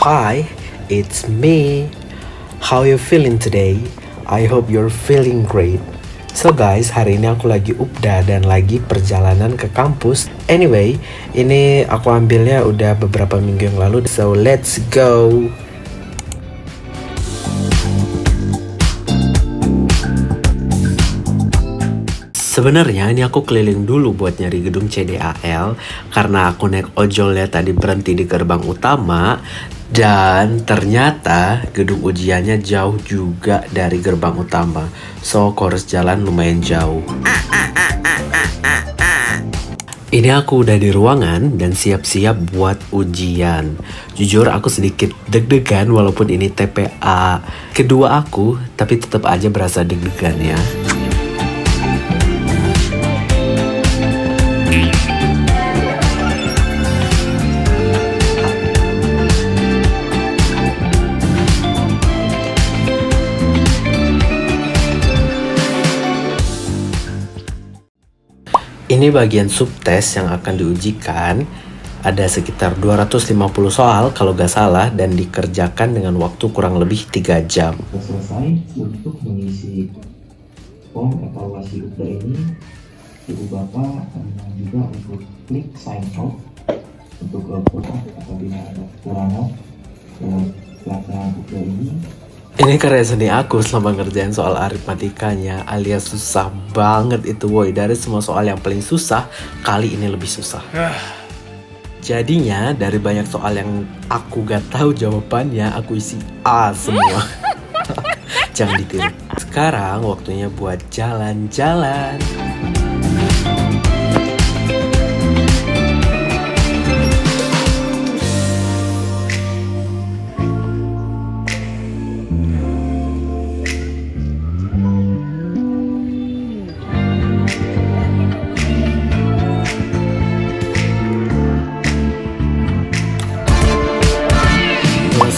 Hi, it's me. How you feeling today? I hope you're feeling great. So guys, hari ini aku lagi upda dan lagi perjalanan ke kampus. Anyway, ini aku ambilnya udah beberapa minggu yang lalu. So let's go. Sebenarnya ini aku keliling dulu buat nyari gedung CDAL karena aku naik ojol ya tadi berhenti di gerbang utama dan ternyata gedung ujiannya jauh juga dari gerbang utama. So aku harus jalan lumayan jauh. Ini aku udah di ruangan dan siap-siap buat ujian. Jujur aku sedikit deg-degan walaupun ini TPA kedua aku, tapi tetap aja berasa deg-degan ya. Ini bagian subtes yang akan diujikan. Ada sekitar 250 soal kalau gak salah dan dikerjakan dengan waktu kurang lebih 3 jam. selesai untuk mengisi form evaluasi UPDA ini ibu bapak juga untuk klik sign off untuk apabila ada kekurangan uh, pelaksanaan UPDA ini Ini karya seni aku selama ngerjain soal aritmatikanya alias susah banget itu woi. Dari semua soal yang paling susah, kali ini lebih susah. Jadinya dari banyak soal yang aku gak tahu jawabannya, aku isi A semua. Jangan ditiru. Sekarang waktunya buat jalan-jalan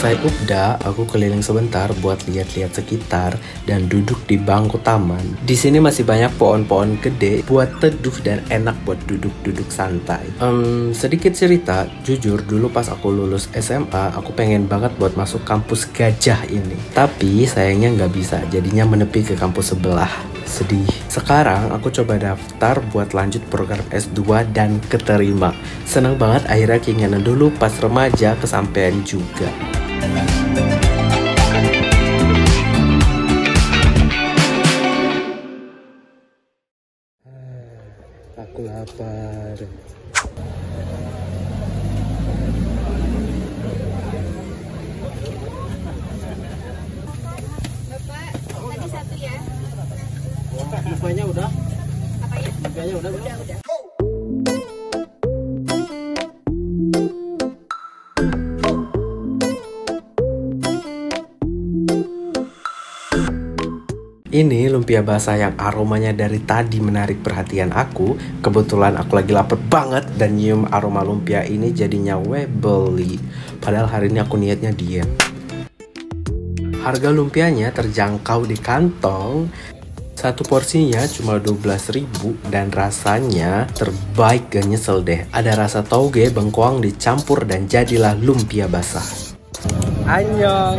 Selesai UPDA, aku keliling sebentar buat lihat-lihat sekitar dan duduk di bangku taman. Di sini masih banyak pohon-pohon gede buat teduh dan enak buat duduk-duduk santai. Em, sedikit cerita, jujur dulu pas aku lulus SMA, aku pengen banget buat masuk kampus gajah ini. Tapi sayangnya nggak bisa, jadinya menepi ke kampus sebelah. Sedih. Sekarang aku coba daftar buat lanjut program S2 dan keterima. Seneng banget akhirnya keinginan dulu pas remaja kesampaian juga. Aku lapar. Bapak, tadi satu ya. Lupanya udah? Apa ya? Lupanya udah? Ini lumpia basah yang aromanya dari tadi menarik perhatian aku. Kebetulan aku lagi lapar banget dan nyium aroma lumpia ini jadinya we beli. Padahal hari ini aku niatnya diet. Harga lumpianya terjangkau di kantong. Satu porsinya cuma 12.000 dan rasanya terbaik gak nyesel deh. Ada rasa tauge, bengkoang dicampur dan jadilah lumpia basah. Annyeong.